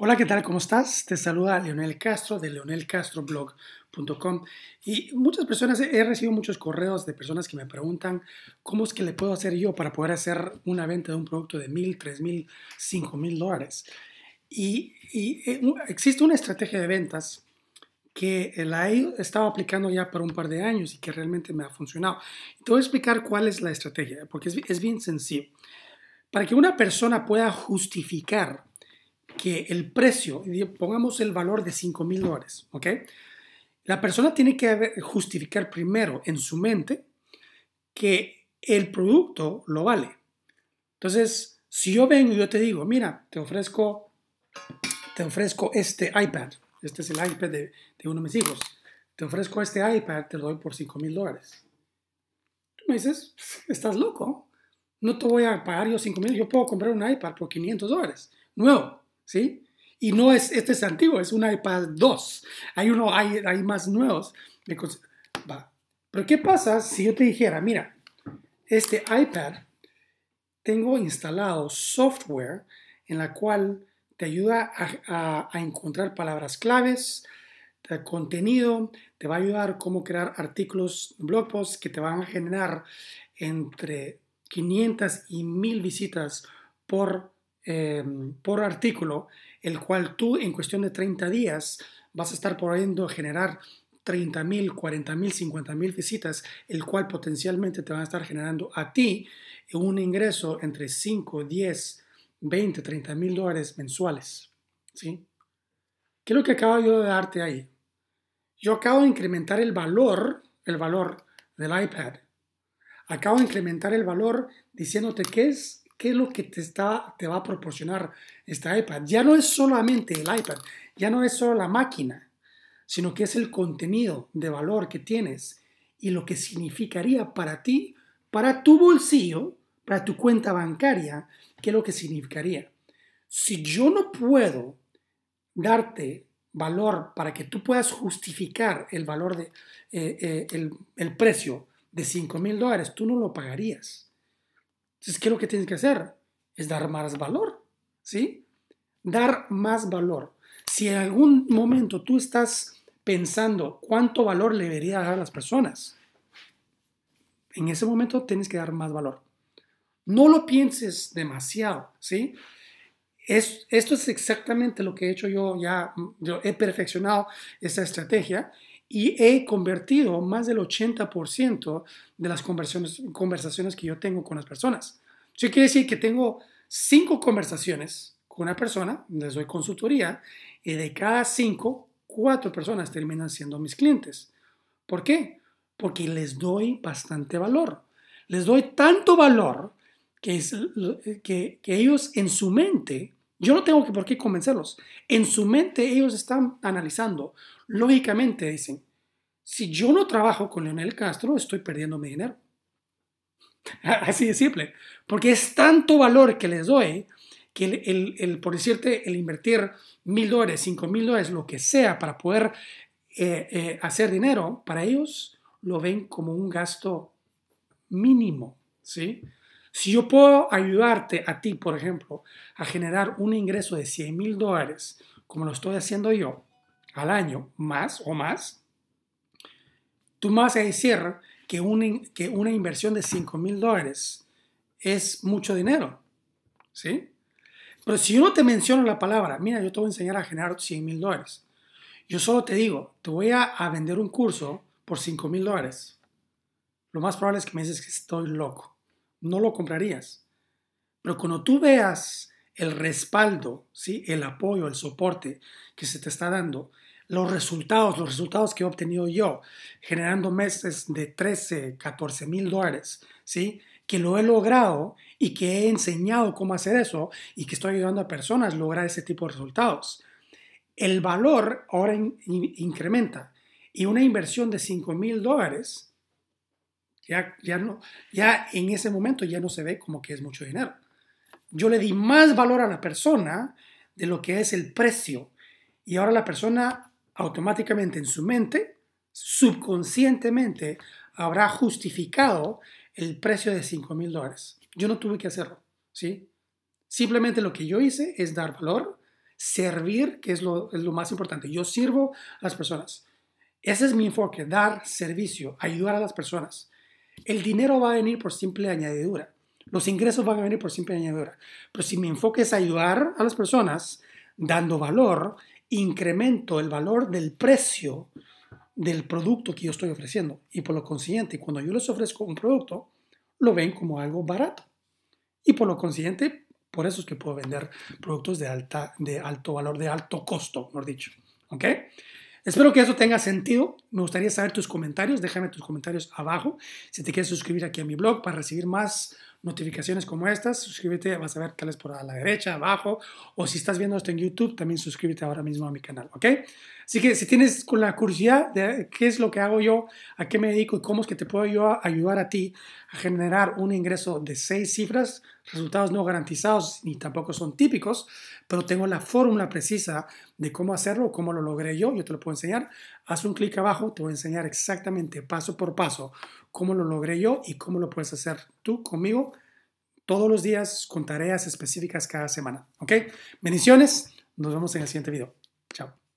Hola, ¿qué tal? ¿Cómo estás? Te saluda Leonel Castro de leonelcastroblog.com y muchas personas, he recibido muchos correos de personas que me preguntan cómo es que le puedo hacer yo para poder hacer una venta de un producto de mil, tres mil, cinco mil dólares. Y, eh, existe una estrategia de ventas que la he estado aplicando ya por un par de años y que realmente me ha funcionado. Te voy a explicar cuál es la estrategia, porque es, es bien sencillo. Para que una persona pueda justificar que el precio, pongamos el valor de 5 mil dólares, ¿ok? La persona tiene que justificar primero en su mente que el producto lo vale. Entonces, si yo vengo y yo te digo, mira, te ofrezco, te ofrezco este iPad, este es el iPad de, de uno de mis hijos, te ofrezco este iPad, te lo doy por 5 mil dólares. Tú me dices, estás loco, no te voy a pagar yo 5 mil, yo puedo comprar un iPad por 500 dólares, nuevo. ¿Sí? Y no es, este es antiguo, es un iPad 2. Hay uno, hay, hay más nuevos. Va. Pero ¿qué pasa si yo te dijera, mira, este iPad tengo instalado software en la cual te ayuda a, a, encontrar palabras claves, contenido, te va a ayudar cómo crear artículos, blog posts que te van a generar entre 500 y 1000 visitas por Em, por artículo, el cual tú en cuestión de 30 días vas a estar pudiendo generar 30 mil, 40 mil, 50 mil visitas, el cual potencialmente te van a estar generando a ti un ingreso entre 5, 10, 20, 30 mil dólares mensuales. ¿sí? ¿Qué es lo que acabo yo de darte ahí? Yo acabo de incrementar el valor, el valor del iPad. Acabo de incrementar el valor diciéndote que es qué es lo que te, está, te va a proporcionar esta iPad. Ya no es solamente el iPad, ya no es solo la máquina, sino que es el contenido de valor que tienes y lo que significaría para ti, para tu bolsillo, para tu cuenta bancaria, qué es lo que significaría. Si yo no puedo darte valor para que tú puedas justificar el valor de eh, eh, el, el precio de 5 mil dólares, tú no lo pagarías. Entonces, ¿qué es lo que tienes que hacer? Es dar más valor, ¿sí? Dar más valor. Si en algún momento tú estás pensando cuánto valor le debería dar a las personas, en ese momento tienes que dar más valor. No lo pienses demasiado, ¿sí? Es, esto es exactamente lo que he hecho yo ya, yo he perfeccionado esta estrategia y he convertido más del 80% de las conversaciones, conversaciones que yo tengo con las personas. Eso quiere decir que tengo cinco conversaciones con una persona, les doy consultoría, y de cada cinco, cuatro personas terminan siendo mis clientes. ¿Por qué? Porque les doy bastante valor. Les doy tanto valor que, ellos en su mente yo no tengo que por qué convencerlos. En su mente ellos están analizando. Lógicamente dicen, si yo no trabajo con Leonel Castro, estoy perdiendo mi dinero. Así de simple. Porque es tanto valor que les doy que el, por decirte, el invertir mil dólares, cinco mil dólares, lo que sea, para poder eh, eh, hacer dinero, para ellos lo ven como un gasto mínimo. ¿sí? Si yo puedo ayudarte a ti, por ejemplo, a generar un ingreso de 100 mil dólares, como lo estoy haciendo yo, al año, más o más, tú más a decir que una inversión de 5 mil dólares es mucho dinero. ¿Sí? Pero si yo no te menciono la palabra, mira, yo te voy a enseñar a generar 100 mil dólares. Yo solo te digo, te voy a, a vender un curso por 5 mil dólares. Lo más probable es que me dices que estoy loco no lo comprarías. Pero cuando tú veas el respaldo, ¿sí? el apoyo, el soporte que se te está dando, los resultados, los resultados que he obtenido yo, generando meses de 13, 14 mil dólares, ¿sí? que lo he logrado y que he enseñado cómo hacer eso y que estoy ayudando a personas a lograr ese tipo de resultados. El valor ahora incrementa y una inversión de 5 mil dólares ya, ya, no, ya en ese momento ya no se ve como que es mucho dinero. Yo le di más valor a la persona de lo que es el precio. Y ahora la persona automáticamente en su mente, subconscientemente, habrá justificado el precio de 5 mil dólares. Yo no tuve que hacerlo, ¿sí? Simplemente lo que yo hice es dar valor, servir, que es lo, es lo más importante. Yo sirvo a las personas. Ese es mi enfoque, dar servicio, ayudar a las personas. El dinero va a venir por simple añadidura. Los ingresos van a venir por simple añadidura. Pero si mi enfoque es ayudar a las personas, dando valor, incremento el valor del precio del producto que yo estoy ofreciendo. Y por lo consiguiente, cuando yo les ofrezco un producto, lo ven como algo barato. Y por lo consiguiente, por eso es que puedo vender productos de, alta, de alto valor, de alto costo, mejor dicho. ¿Ok? Espero que eso tenga sentido. Me gustaría saber tus comentarios. Déjame tus comentarios abajo. Si te quieres suscribir aquí a mi blog para recibir más notificaciones como estas, suscríbete, vas a ver tal vez por a la derecha, abajo, o si estás viendo esto en YouTube, también suscríbete ahora mismo a mi canal, ¿ok? Así que si tienes con la curiosidad de qué es lo que hago yo, a qué me dedico y cómo es que te puedo yo ayudar a ti a generar un ingreso de seis cifras, resultados no garantizados ni tampoco son típicos, pero tengo la fórmula precisa de cómo hacerlo, cómo lo logré yo, yo te lo puedo enseñar. Haz un clic abajo, te voy a enseñar exactamente paso por paso cómo lo logré yo y cómo lo puedes hacer tú conmigo todos los días con tareas específicas cada semana. ¿Ok? Bendiciones. Nos vemos en el siguiente video. Chao.